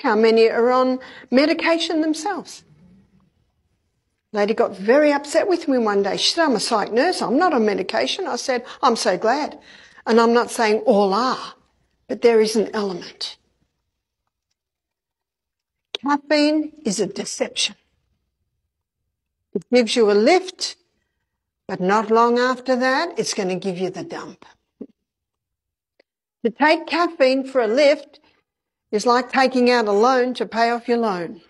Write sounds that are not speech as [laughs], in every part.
how many are on medication themselves. Lady got very upset with me one day. She said, I'm a psych nurse. I'm not on medication. I said, I'm so glad. And I'm not saying all are, but there is an element. Caffeine is a deception. It gives you a lift, but not long after that, it's going to give you the dump. To take caffeine for a lift is like taking out a loan to pay off your loan.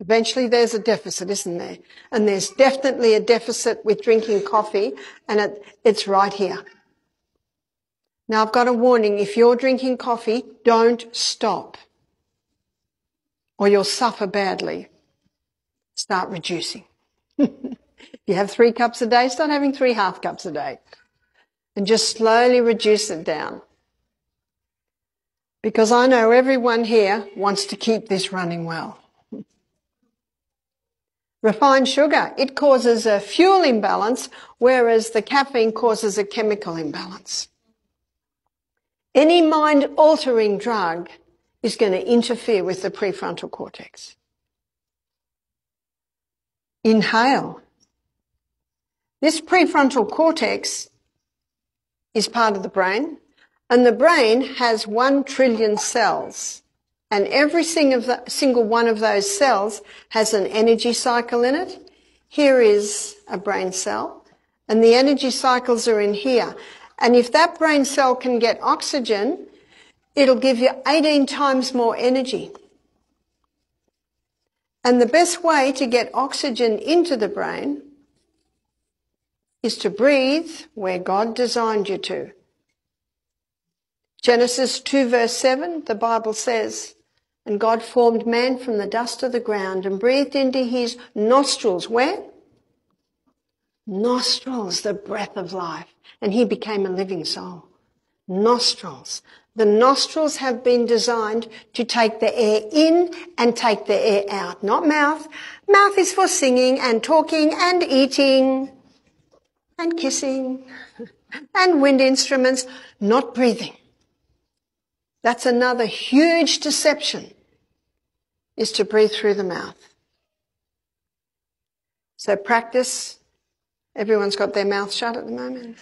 Eventually there's a deficit, isn't there? And there's definitely a deficit with drinking coffee and it, it's right here. Now I've got a warning. If you're drinking coffee, don't stop or you'll suffer badly. Start reducing. [laughs] you have three cups a day, start having three half cups a day and just slowly reduce it down. Because I know everyone here wants to keep this running well. Refined sugar, it causes a fuel imbalance, whereas the caffeine causes a chemical imbalance. Any mind altering drug is going to interfere with the prefrontal cortex. Inhale. This prefrontal cortex is part of the brain, and the brain has one trillion cells. And every single one of those cells has an energy cycle in it. Here is a brain cell, and the energy cycles are in here. And if that brain cell can get oxygen, it'll give you 18 times more energy. And the best way to get oxygen into the brain is to breathe where God designed you to. Genesis 2 verse 7, the Bible says, and God formed man from the dust of the ground and breathed into his nostrils. Where? Nostrils, the breath of life. And he became a living soul. Nostrils. The nostrils have been designed to take the air in and take the air out, not mouth. Mouth is for singing and talking and eating and kissing [laughs] and wind instruments, not breathing. That's another huge deception is to breathe through the mouth. So practice. Everyone's got their mouth shut at the moment.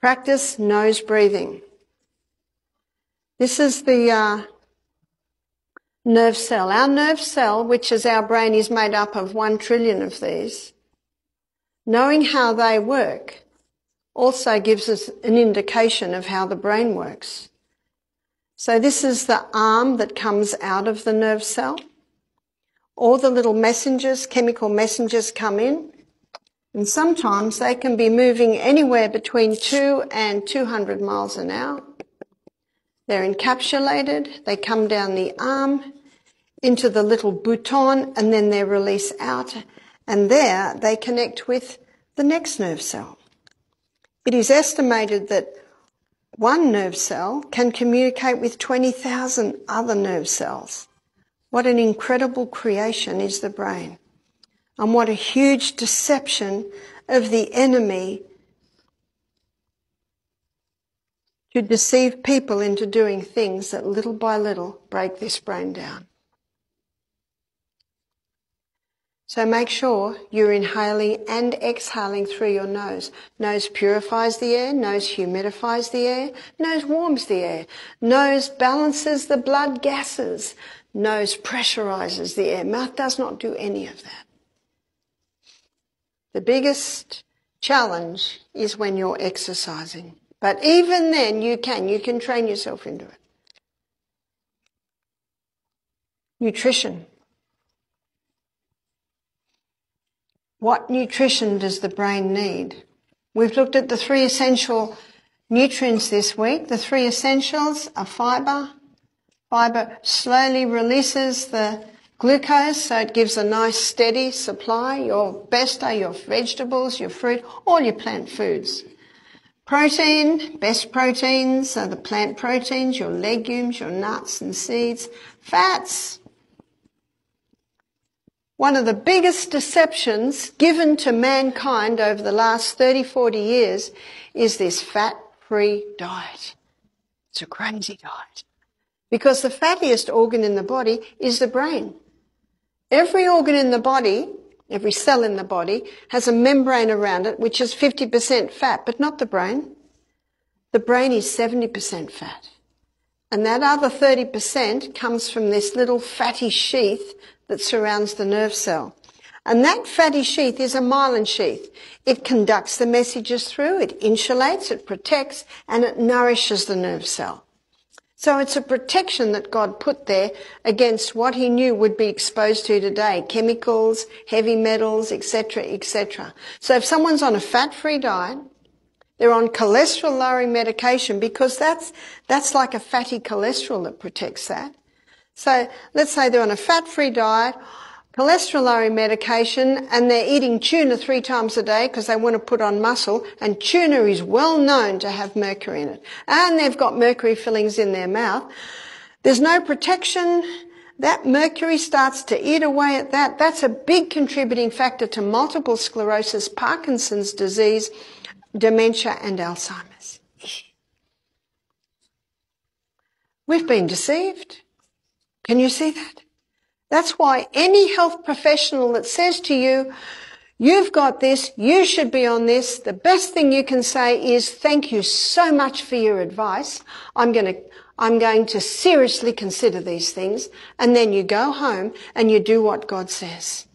practice nose breathing. This is the uh, nerve cell. Our nerve cell, which is our brain, is made up of one trillion of these. Knowing how they work also gives us an indication of how the brain works. So this is the arm that comes out of the nerve cell. All the little messengers, chemical messengers come in. And sometimes they can be moving anywhere between two and 200 miles an hour. They're encapsulated. They come down the arm into the little bouton and then they're released out. And there they connect with the next nerve cell. It is estimated that one nerve cell can communicate with 20,000 other nerve cells. What an incredible creation is the brain. And what a huge deception of the enemy to deceive people into doing things that little by little break this brain down. So make sure you're inhaling and exhaling through your nose. Nose purifies the air, nose humidifies the air, nose warms the air, nose balances the blood gases, nose pressurizes the air. Mouth does not do any of that. The biggest challenge is when you're exercising. But even then you can, you can train yourself into it. Nutrition. What nutrition does the brain need? We've looked at the three essential nutrients this week. The three essentials are fiber. Fiber slowly releases the glucose, so it gives a nice steady supply. Your best are your vegetables, your fruit, all your plant foods. Protein, best proteins are the plant proteins, your legumes, your nuts and seeds. Fats, one of the biggest deceptions given to mankind over the last 30, 40 years is this fat-free diet. It's a crazy diet. Because the fattiest organ in the body is the brain. Every organ in the body, every cell in the body, has a membrane around it which is 50% fat, but not the brain. The brain is 70% fat. And that other 30% comes from this little fatty sheath that surrounds the nerve cell. And that fatty sheath is a myelin sheath. It conducts the messages through, it insulates, it protects, and it nourishes the nerve cell. So it's a protection that God put there against what he knew would be exposed to today. Chemicals, heavy metals, etc., etc. So if someone's on a fat-free diet, they're on cholesterol lowering medication because that's, that's like a fatty cholesterol that protects that. So let's say they're on a fat-free diet, cholesterol lowering medication, and they're eating tuna three times a day because they want to put on muscle, and tuna is well known to have mercury in it. And they've got mercury fillings in their mouth. There's no protection. That mercury starts to eat away at that. That's a big contributing factor to multiple sclerosis, Parkinson's disease, dementia, and Alzheimer's. We've been deceived. Can you see that? That's why any health professional that says to you, you've got this, you should be on this, the best thing you can say is, thank you so much for your advice. I'm going to, I'm going to seriously consider these things. And then you go home and you do what God says.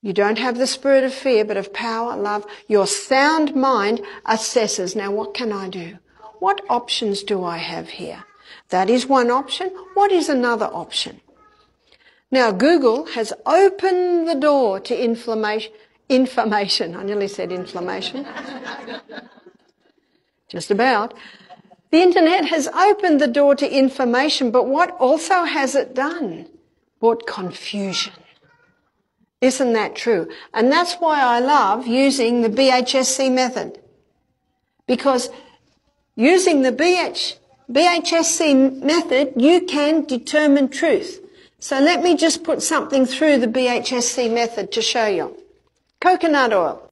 You don't have the spirit of fear, but of power, love. Your sound mind assesses, now what can I do? What options do I have here? That is one option. What is another option? Now, Google has opened the door to inflammation, information. I nearly said inflammation. Just about. The internet has opened the door to information, but what also has it done? Brought confusion. Isn't that true? And that's why I love using the BHSC method. Because using the BH, BHSC method, you can determine truth. So let me just put something through the BHSC method to show you. Coconut oil.